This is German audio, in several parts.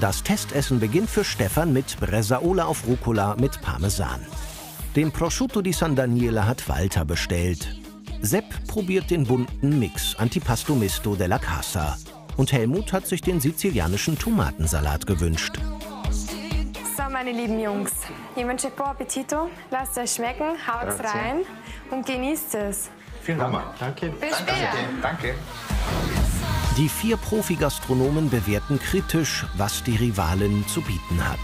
Das Testessen beginnt für Stefan mit Bresaola auf Rucola mit Parmesan. Den Prosciutto di San Daniele hat Walter bestellt. Sepp probiert den bunten Mix Antipasto Misto della Casa. Und Helmut hat sich den sizilianischen Tomatensalat gewünscht. So, meine lieben Jungs, ich wünsche euch bon Appetito. Lasst es euch schmecken, haut's rein und genießt es. Vielen Dank. Danke. Bis später. Danke. Die vier Profi-Gastronomen bewerten kritisch, was die Rivalin zu bieten hat.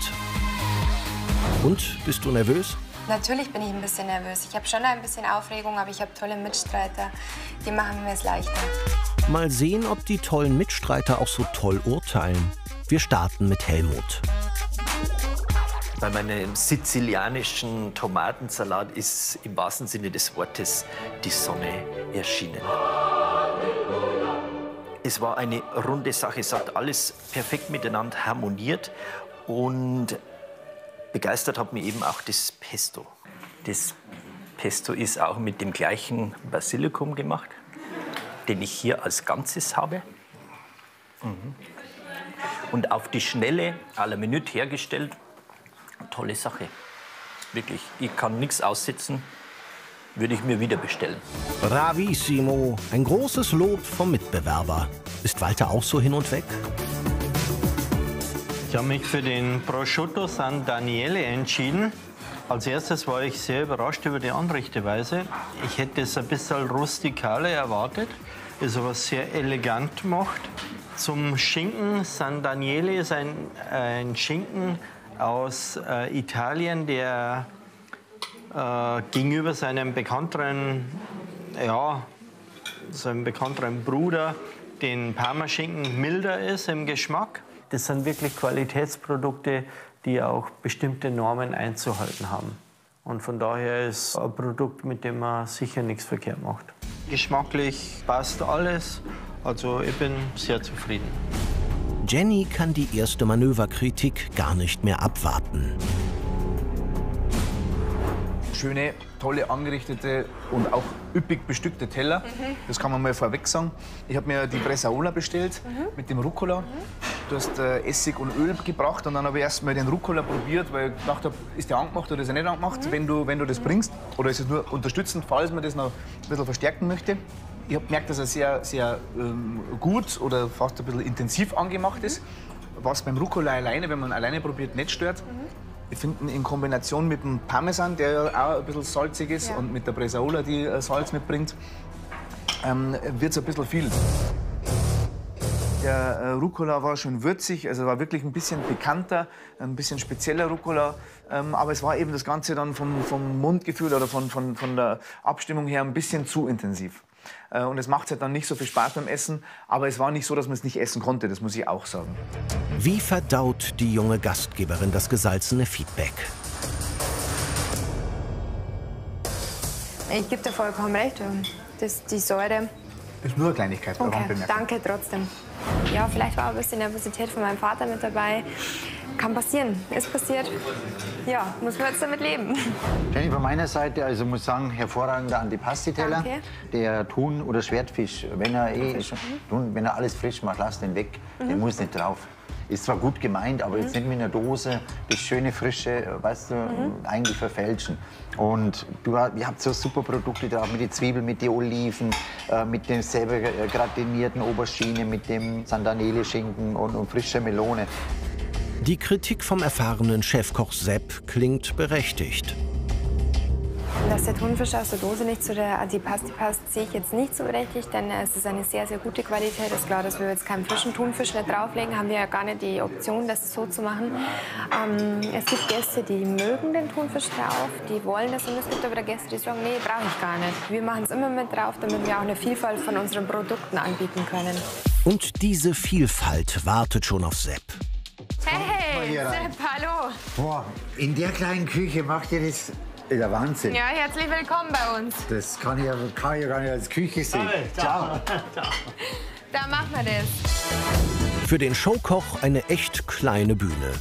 Und, bist du nervös? Natürlich bin ich ein bisschen nervös. Ich habe schon ein bisschen Aufregung, aber ich habe tolle Mitstreiter. Die machen mir es leichter. Mal sehen, ob die tollen Mitstreiter auch so toll urteilen. Wir starten mit Helmut. Bei meinem sizilianischen Tomatensalat ist im wahrsten Sinne des Wortes die Sonne erschienen. Es war eine runde Sache, es hat alles perfekt miteinander harmoniert und begeistert hat mich eben auch das Pesto. Das Pesto ist auch mit dem gleichen Basilikum gemacht, den ich hier als Ganzes habe. Mhm. Und auf die Schnelle à la Minute hergestellt. Tolle Sache. Wirklich, ich kann nichts aussitzen. Würde ich mir wieder bestellen. Bravissimo. Ein großes Lob vom Mitbewerber. Ist Walter auch so hin und weg? Ich habe mich für den Prosciutto San Daniele entschieden. Als erstes war ich sehr überrascht über die Anrichteweise. Ich hätte es ein bisschen rustikaler erwartet, ist aber sehr elegant gemacht. Zum Schinken San Daniele ist ein, ein Schinken aus äh, Italien, der äh, gegenüber seinem bekannteren, ja, seinem bekannteren Bruder, den Parmaschinken, milder ist im Geschmack. Das sind wirklich Qualitätsprodukte, die auch bestimmte Normen einzuhalten haben. Und von daher ist ein Produkt, mit dem man sicher nichts verkehrt macht. Geschmacklich passt alles, also ich bin sehr zufrieden. Jenny kann die erste Manöverkritik gar nicht mehr abwarten. Schöne, tolle angerichtete und auch üppig bestückte Teller. Das kann man mal vorweg sagen. Ich habe mir die Bresaola bestellt mit dem Rucola. Du hast äh, Essig und Öl gebracht und dann habe ich erst mal den Rucola probiert, weil ich gedacht habe, ist der angemacht oder ist er nicht angemacht, wenn, du, wenn du das bringst. Oder ist es nur unterstützend, falls man das noch ein bisschen verstärken möchte. Ich habe gemerkt, dass er sehr, sehr ähm, gut oder fast ein bisschen intensiv angemacht ist. Was beim Rucola alleine, wenn man alleine probiert, nicht stört. Ich finde ihn in Kombination mit dem Parmesan, der auch ein bisschen salzig ist, Ja. und mit der Bresaola, die äh, Salz mitbringt, ähm, wird es ein bisschen viel. Der äh, Rucola war schon würzig, also war wirklich ein bisschen bekannter, ein bisschen spezieller Rucola. Ähm, aber es war eben das Ganze dann vom, vom Mundgefühl oder von, von, von der Abstimmung her ein bisschen zu intensiv. Äh, und es macht halt dann nicht so viel Spaß beim Essen. Aber es war nicht so, dass man es nicht essen konnte, das muss ich auch sagen. Wie verdaut die junge Gastgeberin das gesalzene Feedback? Ich gebe dir vollkommen recht. Das, die Säure. Ist nur eine Kleinigkeit, Okay, danke trotzdem. Ja, vielleicht war auch ein bisschen Nervosität von meinem Vater mit dabei. Kann passieren, ist passiert. Ja, muss man jetzt damit leben. Jenny, von meiner Seite, also muss sagen, hervorragender Antipasti-Teller. Der Thun- oder Schwertfisch, wenn er, eh, Thun, wenn er alles frisch macht, lass den weg. Der muss nicht drauf. Ist zwar gut gemeint, aber jetzt nicht mit einer Dose das schöne, frische, weißt du, eigentlich verfälschen. Und du, ihr habt so super Produkte drauf, mit den Zwiebeln, mit den Oliven, äh, mit dem selber äh, gratinierten Aubergine, mit dem San Daniele-Schinken und, und frischer Melone. Die Kritik vom erfahrenen Chefkoch Sepp klingt berechtigt. Dass der Thunfisch aus der Dose nicht zu der Antipasti passt, sehe ich jetzt nicht so berechtigt, denn es ist eine sehr, sehr gute Qualität. Es ist klar, dass wir jetzt keinen frischen Thunfisch nicht drauflegen, haben wir ja gar nicht die Option, das so zu machen. Ähm, es gibt Gäste, die mögen den Thunfisch drauf, die wollen das und es gibt aber Gäste, die sagen, nee, brauche ich gar nicht. Wir machen es immer mit drauf, damit wir auch eine Vielfalt von unseren Produkten anbieten können. Und diese Vielfalt wartet schon auf Sepp. Hey. Sepp, hallo. Boah, in der kleinen Küche macht ihr das. Der Wahnsinn. Ja, herzlich willkommen bei uns. Das kann ich, ja, kann ich ja gar nicht als Küche sehen. Ciao. Da machen wir das. Für den Showkoch eine echt kleine Bühne.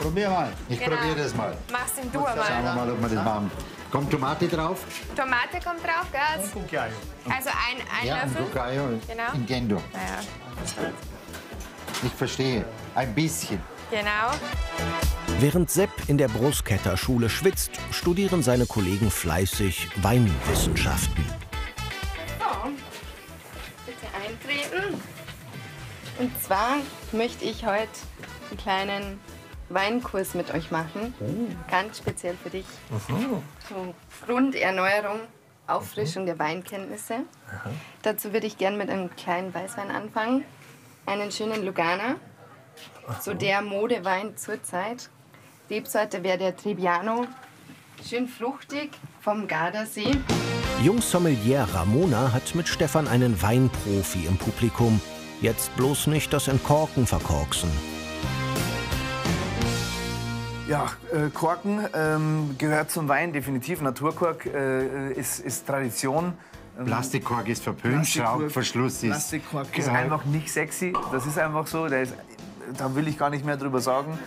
Probier mal. Ich Genau. probiere das mal. Mach's im Du Schauen wir mal. mal, ob wir das machen. Kommt Tomate drauf? Tomate kommt drauf, gell? Also ein, ein Ja, ein Löffel. Bucayo. Genau. Intendo. Naja. Ich verstehe. Ein bisschen. Genau. Während Sepp in der Brusketterschule schwitzt, studieren seine Kollegen fleißig Weinwissenschaften. So, bitte eintreten. Und zwar möchte ich heute einen kleinen Weinkurs mit euch machen. Ganz speziell für dich. So, Grunderneuerung, Auffrischung der Weinkenntnisse. Dazu würde ich gern mit einem kleinen Weißwein anfangen. Einen schönen Lugana. So der Modewein zurzeit. Rebsorte wäre der Trebbiano. Schön fruchtig vom Gardasee. Jungsommelier Ramona hat mit Stefan einen Weinprofi im Publikum. Jetzt bloß nicht das Entkorken verkorksen. Ja, äh, Korken ähm, gehört zum Wein, definitiv. Naturkork äh, ist, ist Tradition. Ähm, Plastikkork ist verpönt, Schraubverschluss ist. Plastikkork ist einfach nicht sexy. Das ist einfach so. Der ist, da will ich gar nicht mehr drüber sagen.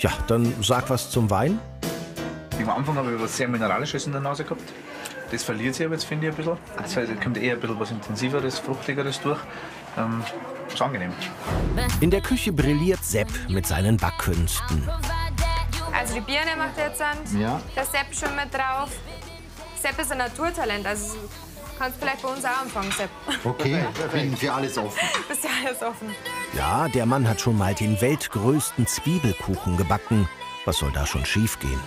Ja, dann sag was zum Wein. Am Anfang habe ich was sehr Mineralisches in der Nase gehabt. Das verliert sich aber jetzt, finde ich, ein bisschen. Jetzt kommt eher ein bisschen was Intensiveres, Fruchtigeres durch. Ähm, ist angenehm. In der Küche brilliert Sepp mit seinen Backkünsten. Also die Birne macht jetzt an. Ja. Der Sepp schon mit drauf. Sepp ist ein Naturtalent, also kannst vielleicht bei uns auch anfangen, Sepp. Okay, bin für alles offen. Bist ja alles offen. Ja, der Mann hat schon mal den weltgrößten Zwiebelkuchen gebacken. Was soll da schon schiefgehen?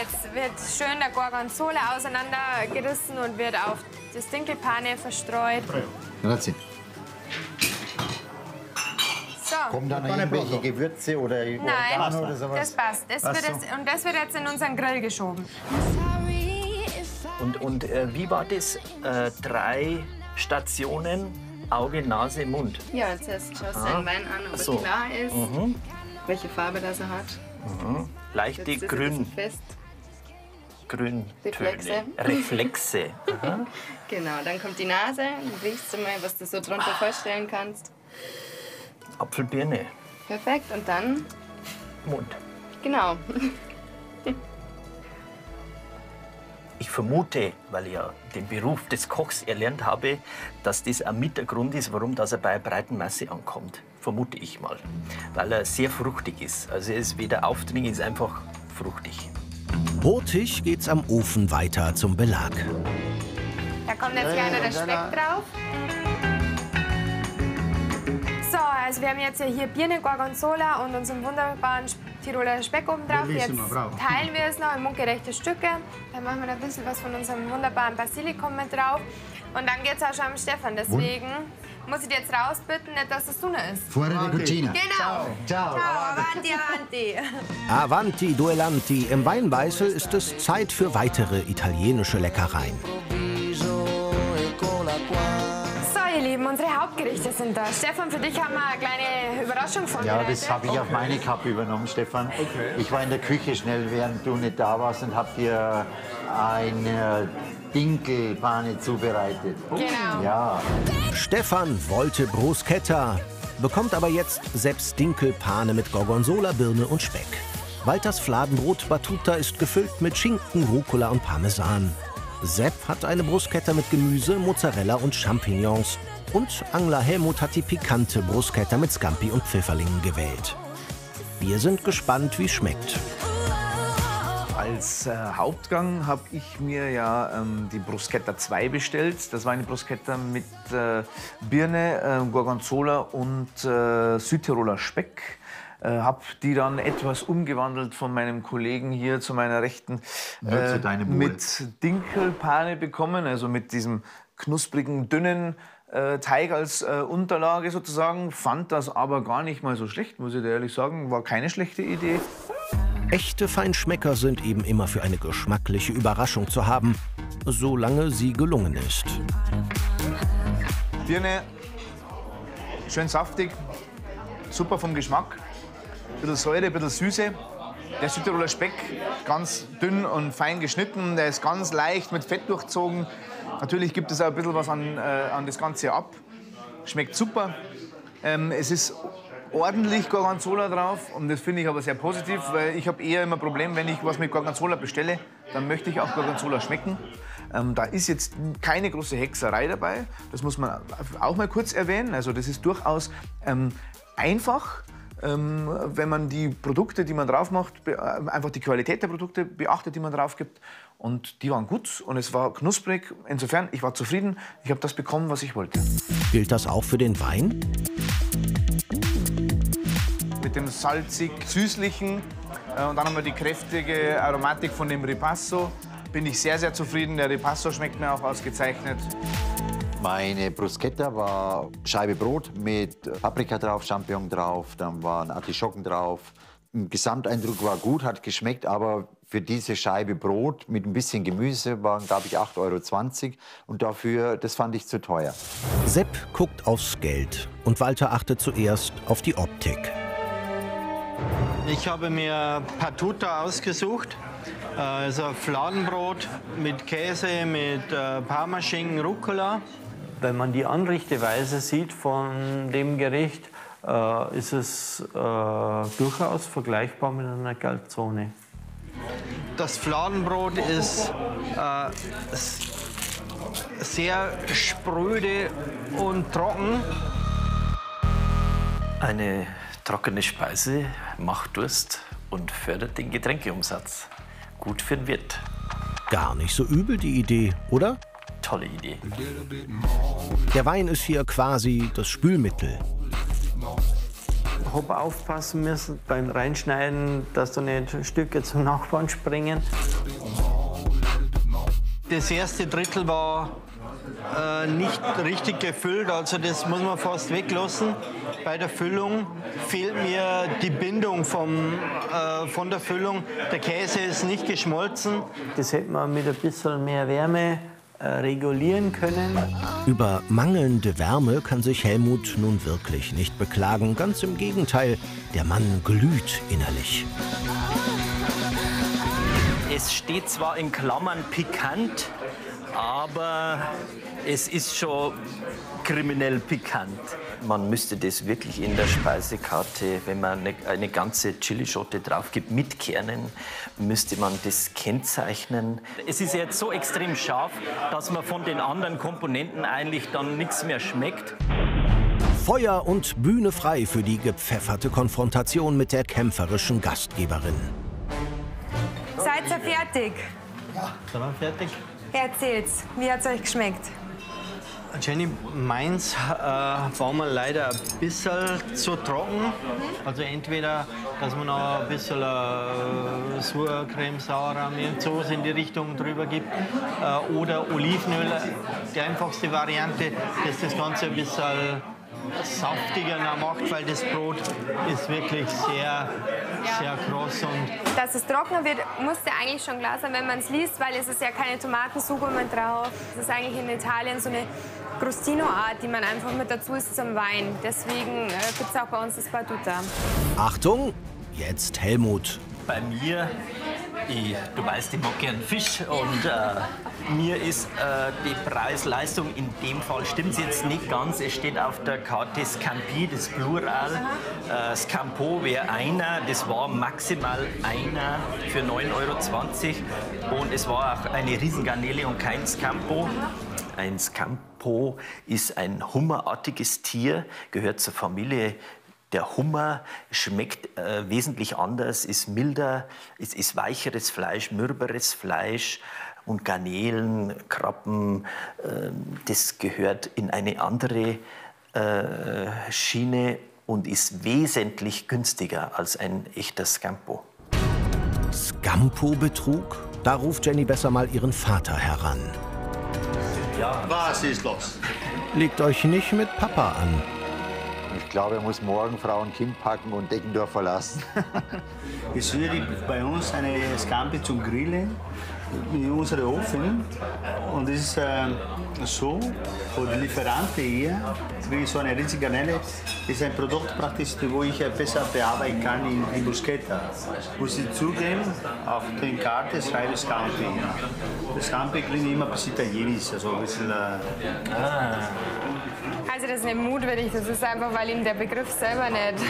Jetzt wird schön der Gorgonzola auseinandergerissen und wird auf das Dinkelpanne verstreut. Grazie. So. Kommen dann noch irgendwelche Gewürze oder Nein, oder sowas? das passt. Das so. jetzt, und das wird jetzt in unseren Grill geschoben. Und, und äh, wie war das? Äh, drei Stationen, Auge, Nase, Mund. Ja, zuerst schaust du den Wein an, ob so. klar ist, welche Farbe das er hat. Leichte Jetzt ist er Grün, fest. Grün Reflexe. Reflexe. Genau, dann kommt die Nase. Du riechst mal, was du so drunter vorstellen kannst. Apfelbirne, Perfekt. Und dann, Mund. genau. Ich vermute, weil ich ja den Beruf des Kochs erlernt habe, dass das auch mit der Grund ist, warum das er bei einer breiten Masse ankommt. Vermute ich mal. Weil er sehr fruchtig ist. Also er ist weder aufdringlich, ist einfach fruchtig. Hurtig geht's am Ofen weiter zum Belag. Da kommt jetzt gerne der Speck drauf. So, also wir haben jetzt ja hier Birne, Gorgonzola und unseren wunderbaren Tiroler Speck oben drauf. Jetzt teilen wir es noch in mundgerechte Stücke. Dann machen wir noch ein bisschen was von unserem wunderbaren Basilikum mit drauf. Und dann geht's auch schon am Stefan. Deswegen muss ich jetzt rausbitten, nicht, dass es Tuna ist. Fuori di cucina. Genau. Ciao. Ciao, avanti, avanti. Avanti Duellanti. Im Weinbeißel ist es Zeit für weitere italienische Leckereien. Lieben, unsere Hauptgerichte sind da. Stefan, für dich haben wir eine kleine Überraschung Ja, vorbereitet. das habe ich auf meine Kappe übernommen, Stefan. Ich war in der Küche schnell, während du nicht da warst und habe dir eine Dinkelpfanne zubereitet. Genau. Ja, Stefan wollte Bruschetta, bekommt aber jetzt selbst Dinkelpane mit Gorgonzola, Birne und Speck. Walters Fladenbrot Batuta ist gefüllt mit Schinken, Rucola und Parmesan. Sepp hat eine Bruschetta mit Gemüse, Mozzarella und Champignons. Und Angler Helmut hat die pikante Bruschetta mit Scampi und Pfifferlingen gewählt. Wir sind gespannt, wie es schmeckt. Als äh, Hauptgang habe ich mir ja ähm, die Bruschetta 2 bestellt. Das war eine Bruschetta mit äh, Birne, äh, Gorgonzola und äh, Südtiroler Speck. Äh, habe die dann etwas umgewandelt von meinem Kollegen hier zu meiner Rechten äh, mit Dinkelpane bekommen, also mit diesem knusprigen, dünnen äh, Teig als äh, Unterlage sozusagen. Fand das aber gar nicht mal so schlecht, muss ich dir ehrlich sagen. War keine schlechte Idee. Echte Feinschmecker sind eben immer für eine geschmackliche Überraschung zu haben, solange sie gelungen ist. Birne, schön saftig, super vom Geschmack. Bisschen Säure, bisschen Süße. Der Südtiroler Speck, ganz dünn und fein geschnitten. Der ist ganz leicht mit Fett durchzogen. Natürlich gibt es auch ein bisschen was an, äh, an das Ganze ab. Schmeckt super. Ähm, es ist ordentlich Gorgonzola drauf und das finde ich aber sehr positiv, weil ich habe eher immer ein Problem, wenn ich was mit Gorgonzola bestelle, dann möchte ich auch Gorgonzola schmecken. Ähm, da ist jetzt keine große Hexerei dabei. Das muss man auch mal kurz erwähnen. Also das ist durchaus ähm, einfach. Ähm, wenn man die Produkte, die man drauf macht, äh, einfach die Qualität der Produkte beachtet, die man drauf gibt. Und die waren gut und es war knusprig. Insofern, ich war zufrieden. Ich habe das bekommen, was ich wollte. Gilt das auch für den Wein? Mit dem salzig-süßlichen äh, und dann haben wir die kräftige Aromatik von dem Ripasso. Bin ich sehr, sehr zufrieden. Der Ripasso schmeckt mir auch ausgezeichnet. Meine Bruschetta war Scheibe Brot mit Paprika drauf, Champignon drauf, dann waren Artischocken drauf. Im Gesamteindruck war gut, hat geschmeckt, aber für diese Scheibe Brot mit ein bisschen Gemüse waren, glaube ich, 8,20 Euro. Und dafür, das fand ich zu teuer. Sepp guckt aufs Geld und Walter achtet zuerst auf die Optik. Ich habe mir Patuta ausgesucht. Also Fladenbrot mit Käse, mit äh, Parmaschinken, Rucola. Wenn man die Anrichteweise sieht von dem Gericht, äh, ist es äh, durchaus vergleichbar mit einer Calzone. Das Fladenbrot ist äh, sehr spröde und trocken. Eine trockene Speise macht Durst und fördert den Getränkeumsatz. Gut für den Wirt. Gar nicht so übel die Idee, oder? Tolle Idee. Der Wein ist hier quasi das Spülmittel. Hab aufpassen müssen beim Reinschneiden, dass da nicht Stücke zum Nachbarn springen. Das erste Drittel war äh, nicht richtig gefüllt, also das muss man fast weglassen. Bei der Füllung fehlt mir die Bindung vom, äh, von der Füllung. Der Käse ist nicht geschmolzen. Das hätte man mit ein bisschen mehr Wärme regulieren können. Über mangelnde Wärme kann sich Helmut nun wirklich nicht beklagen. Ganz im Gegenteil, der Mann glüht innerlich. Es steht zwar in Klammern pikant, aber es ist schon kriminell pikant. Man müsste das wirklich in der Speisekarte, wenn man eine, eine ganze Chilischote drauf gibt mit Kernen, müsste man das kennzeichnen. Es ist jetzt so extrem scharf, dass man von den anderen Komponenten eigentlich dann nichts mehr schmeckt. Feuer und Bühne frei für die gepfefferte Konfrontation mit der kämpferischen Gastgeberin. Seid ihr fertig? Sind wir fertig? Erzählt's, wie hat's euch geschmeckt? Jenny, meins äh, war mir leider ein bisschen zu trocken. Also entweder, dass man noch ein bisschen äh, Sauercreme, Sauerrahm-Soße in die Richtung drüber gibt äh, oder Olivenöl, die einfachste Variante, dass das Ganze ein bisschen saftiger noch macht, weil das Brot ist wirklich sehr, sehr kross und Dass es trockener wird, musste eigentlich schon klar sein, wenn man es liest, weil es ist ja keine Tomatensuppe mehr drauf. Es ist eigentlich in Italien so eine Crostino-Art, die man einfach mit dazu isst zum Wein. Deswegen äh, gibt es auch bei uns das Batuta. Achtung, jetzt Helmut. Bei mir, ich, du weißt, ich mag gern Fisch und äh, mir ist äh, die Preis-Leistung in dem Fall stimmt jetzt nicht ganz. Es steht auf der Karte Scampi, das Plural. Äh, Scampo wäre einer, das war maximal einer für 9,20 Euro. Und es war auch eine Riesengarnele und kein Scampo. Ein Scampo ist ein hummerartiges Tier, gehört zur Familie der Hummer, schmeckt äh, wesentlich anders, ist milder, es ist weicheres Fleisch, mürberes Fleisch und Garnelen, Krabben, äh, das gehört in eine andere äh, Schiene und ist wesentlich günstiger als ein echter Scampo. Scampo-Betrug? Da ruft Jenny besser mal ihren Vater heran. Was ist los? Legt euch nicht mit Papa an. Ich glaube, er muss morgen Frau und Kind packen und Deckendorf verlassen. Es wird bei uns eine Scampi zum Grillen in unserem Ofen. Und es ist äh, so, für die Lieferanten hier, wie so eine riesige Garnele, ist ein Produkt praktisch, wo ich äh, besser bearbeiten kann in, in Bruschetta. Muss ich zugeben, auf den Karte schreibe ich Scampi. Das Scampi klingt immer ein bisschen italienisch, also ein bisschen... Äh, weiß ich das nicht mutwillig. Das ist einfach, weil ihm der Begriff selber nicht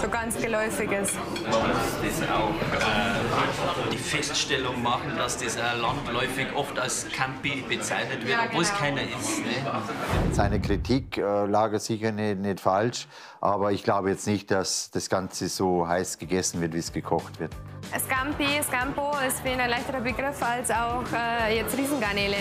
so ganz geläufig ist. das auch äh, die Feststellung machen, dass das landläufig oft als Campi bezeichnet wird, Ja, obwohl es genau. keiner ist. Ne? Seine Kritik äh, lag er sicher nicht, nicht falsch, aber ich glaube jetzt nicht, dass das Ganze so heiß gegessen wird, wie es gekocht wird. Scampi, Scampo ist für ihn ein leichterer Begriff als auch äh, jetzt Riesengarnele.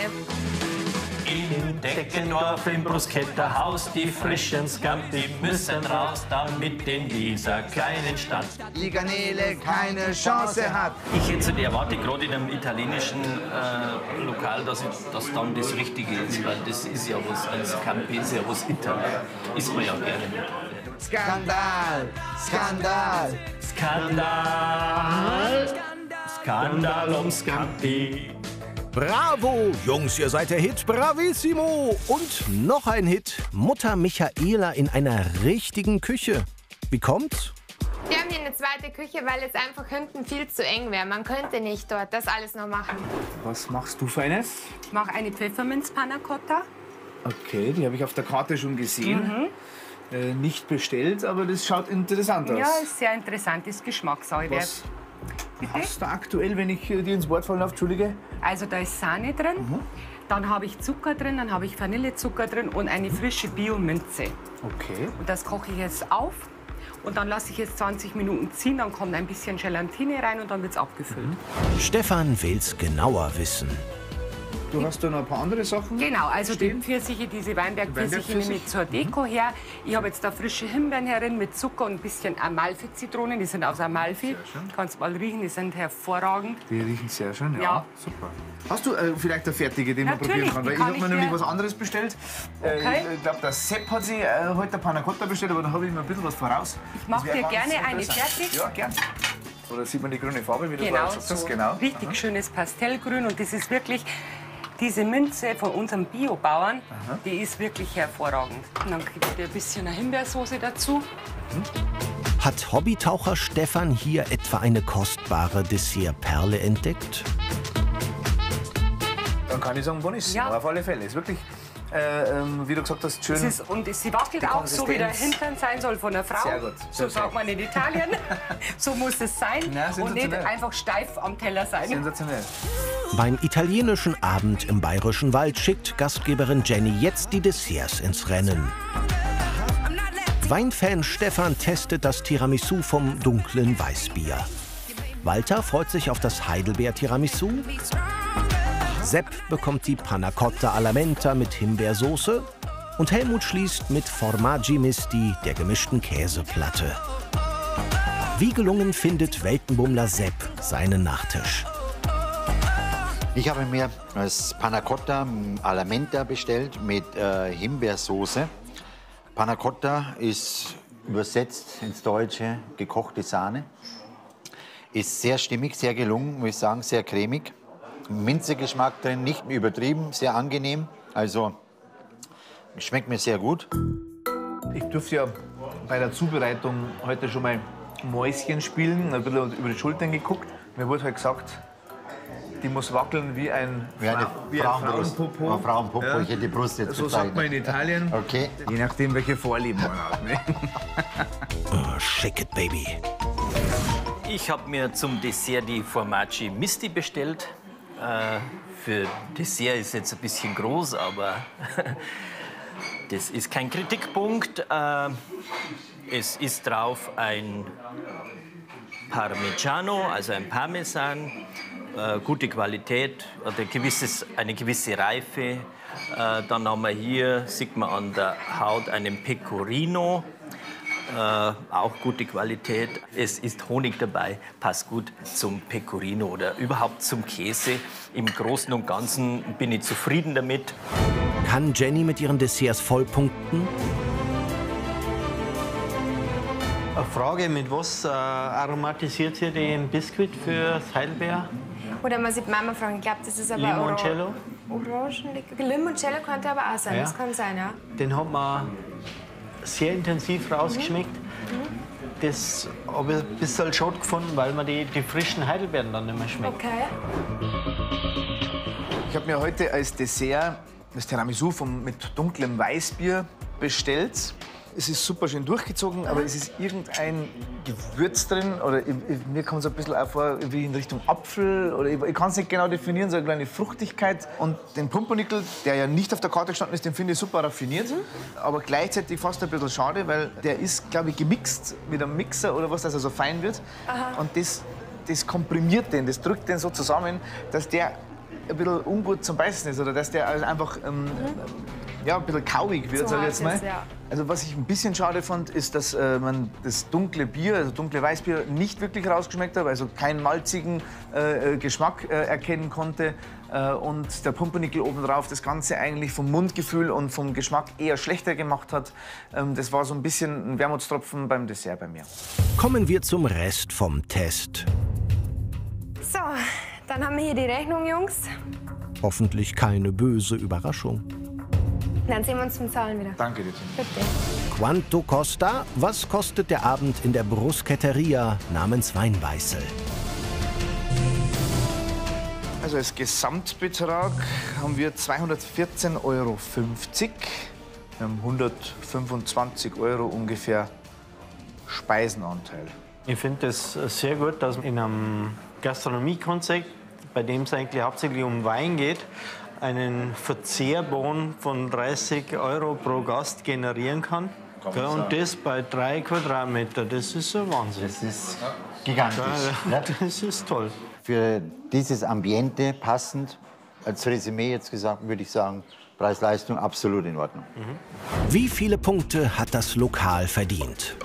In Deckendorf im Brusketter Haus, die frischen Scampi müssen raus, damit in dieser kleinen Stadt. Die Garnele keine Chance hat. Ich hätte Erwartung, gerade in einem italienischen äh, Lokal, dass, dass dann das Richtige ist, weil das ist ja was, ein Scampi ist ja was Italien. Isst man ja gerne. Skandal! Skandal! Skandal! Skandal um Scampi. Bravo, Jungs, ihr seid der Hit Bravissimo. Und noch ein Hit, Mutter Michaela in einer richtigen Küche. Wie kommt's? Wir haben hier eine zweite Küche, weil es einfach hinten viel zu eng wäre. Man könnte nicht dort das alles noch machen. Was machst du Feines? Ich mache eine Pfefferminz-Panna Cotta. Okay, die habe ich auf der Karte schon gesehen. Äh, nicht bestellt, aber das schaut interessant aus. Ja, ist sehr interessant, ist Was hast du aktuell, wenn ich äh, dir ins Wort fallen darf, Entschuldige? Also da ist Sahne drin, Mhm. dann habe ich Zucker drin, dann habe ich Vanillezucker drin und eine frische Bio-Minze. Okay. Und das koche ich jetzt auf und dann lasse ich es 20 Minuten ziehen, dann kommt ein bisschen Gelatine rein und dann wird es abgefüllt. Mhm. Stefan will's genauer wissen. Du hast da noch ein paar andere Sachen? Genau, also die stehen? Pfirsiche, diese Weinbergpfirsiche Weinbergpfirsich? nehme ich zur Deko her. Ich habe jetzt da frische Himbeeren herin mit Zucker und ein bisschen Amalfi-Zitronen. Die sind aus Amalfi. Kannst mal riechen, die sind hervorragend. Die riechen sehr schön, ja. Ja. Super. Hast du äh, vielleicht eine fertige, die man Natürlich, probieren kann? die Weil ich habe mir ich nämlich was anderes bestellt. Äh, Okay. Ich glaube, der Sepp hat sich äh, heute ein Panna Cotta bestellt, aber da habe ich mir ein bisschen was voraus. Ich mache dir gerne eine fertig. Ja, gern. Oder sieht man die grüne Farbe, wie du Genau, so Genau. richtig schönes Pastellgrün und das ist wirklich diese Minze von unserem Biobauern, die ist wirklich hervorragend. Und dann kriege ich dir ein bisschen eine Himbeersoße dazu. Hat Hobbytaucher Stefan hier etwa eine kostbare Dessertperle entdeckt? Dann kann ich sagen, Bonissimo, Ja. auf alle Fälle. Ist wirklich, äh, ähm, wie du gesagt hast, schön. Es ist, und sie wackelt auch so, wie der. Hintern sein soll von einer Frau. Sehr gut, So sehr sagt gut. man in Italien. so muss es sein. Ja, und nicht einfach steif am Teller sein. sensationell. Beim italienischen Abend im Bayerischen Wald schickt Gastgeberin Jenny jetzt die Desserts ins Rennen. Weinfan Stefan testet das Tiramisu vom dunklen Weißbier. Walter freut sich auf das Heidelbeer-Tiramisu. Sepp bekommt die Panna Cotta alla Menta mit Himbeersoße. Und Helmut schließt mit Formaggi Misti, der gemischten Käseplatte. Wie gelungen findet Weltenbummler Sepp seinen Nachtisch. Ich habe mir das Panna Cotta alla Menta bestellt mit äh, Himbeersoße. Panna Cotta ist übersetzt ins Deutsche gekochte Sahne. Ist sehr stimmig, sehr gelungen, muss ich sagen, sehr cremig. Minzegeschmack drin, nicht übertrieben, sehr angenehm. Also schmeckt mir sehr gut. Ich durfte ja bei der Zubereitung heute schon mal Mäuschen spielen, ein bisschen über die Schultern geguckt. Mir wurde halt gesagt, die muss wackeln wie ein, Wie eine Fra- wie ein. Frauenpopo. Ein Frauenpopo, Ja. ich hätte die Brust jetzt So sagt man in Italien. Okay. Je nachdem, welche Vorlieben man hat. Ne? Oh, shake it, baby. Ich habe mir zum Dessert die Formaggi Misti bestellt. Äh, für Dessert ist jetzt ein bisschen groß, aber das ist kein Kritikpunkt. Äh, es ist drauf ein Parmigiano, also ein Parmesan, äh, gute Qualität, hat ein gewisses, eine gewisse Reife. Äh, dann haben wir hier, sieht man an der Haut, einen Pecorino. Äh, auch gute Qualität. Es ist Honig dabei, passt gut zum Pecorino oder überhaupt zum Käse. Im Großen und Ganzen bin ich zufrieden damit. Kann Jenny mit ihren Desserts vollpunkten? Eine Frage, mit was äh, aromatisiert ihr den Biskuit für Heidelbeer? Oder man sieht Mama fragen, ich glaube, das ist aber Limoncello? Orangenlikör. Limoncello könnte aber auch sein, Ja. das kann sein, ja. Den hat man sehr intensiv rausgeschmeckt. Das habe ich ein bisschen schade gefunden, weil man die, die frischen Heidelbeeren dann nicht mehr schmeckt. Okay. Ich habe mir heute als Dessert das Tiramisu vom, mit dunklem Weißbier bestellt. Es ist super schön durchgezogen, aber es ist irgendein Gewürz drin. Oder ich, ich, mir kommt es ein bisschen auch vor wie in Richtung Apfel. Oder ich, ich kann es nicht genau definieren, so eine kleine Fruchtigkeit. Und den Pumpernickel, der ja nicht auf der Karte gestanden ist, den finde ich super raffiniert. Aber gleichzeitig fast ein bisschen schade, weil der ist, glaube ich, gemixt mit einem Mixer oder was, dass er so fein wird. Und das, das komprimiert den, das drückt den so zusammen, dass der ein bisschen ungut zum Beißen ist. Oder dass der also einfach ähm, ja, ein bisschen kauig wird, sag ich jetzt mal. ist, ja. Also was ich ein bisschen schade fand, ist, dass äh, man das dunkle Bier, also dunkle Weißbier, nicht wirklich rausgeschmeckt hat, also keinen malzigen äh, äh, Geschmack äh, erkennen konnte. Äh, und der Pumpernickel obendrauf das Ganze eigentlich vom Mundgefühl und vom Geschmack eher schlechter gemacht hat. Ähm, das war so ein bisschen ein Wermutstropfen beim Dessert bei mir. Kommen wir zum Rest vom Test. So, dann haben wir hier die Rechnung, Jungs. Hoffentlich keine böse Überraschung. Dann sehen wir uns zum Zahlen wieder. Danke dir. Bitte. Quanto costa? Was kostet der Abend in der Bruschetteria namens Weinbeißel? Also als Gesamtbetrag haben wir 214,50 Euro. Wir haben 125 Euro ungefähr Speisenanteil. Ich finde es sehr gut, dass in einem Gastronomiekonzept, bei dem es eigentlich hauptsächlich um Wein geht, einen Verzehrbon von 30 Euro pro Gast generieren kann. Gell, und das bei drei Quadratmeter, das ist ein Wahnsinn. Das ist gigantisch. Ja, das ist toll. Für dieses Ambiente passend, als Resümee jetzt gesagt, würde ich sagen, Preis-Leistung absolut in Ordnung. Wie viele Punkte hat das Lokal verdient?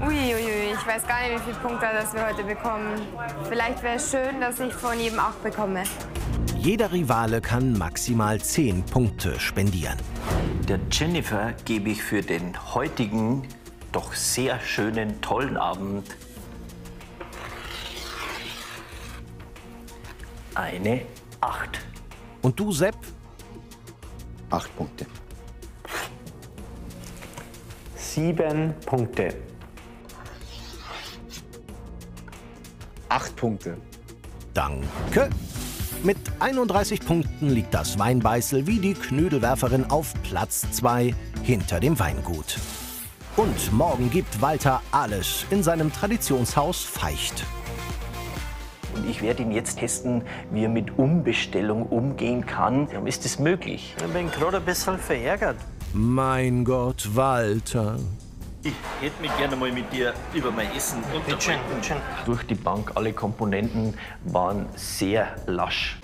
Uiuiui, ich weiß gar nicht, wie viele Punkte das wir heute bekommen. Vielleicht wäre es schön, dass ich von jedem acht bekomme. Jeder Rivale kann maximal 10 Punkte spendieren. Der Jennifer gebe ich für den heutigen, doch sehr schönen, tollen Abend eine 8. Und du, Sepp? Acht Punkte. Sieben Punkte. Acht Punkte. Danke. Mit 31 Punkten liegt das Weinbeißel wie die Knödelwerferin auf Platz 2 hinter dem Weingut. Und morgen gibt Walter alles in seinem Traditionshaus Feicht. Und ich werde ihn jetzt testen, wie er mit Umbestellung umgehen kann. Ist das möglich? Ich bin gerade ein bisschen verärgert. Mein Gott, Walter. Ich hätte mich gerne mal mit dir über mein Essen unterhalten. Durch die Bank, alle Komponenten waren sehr lasch.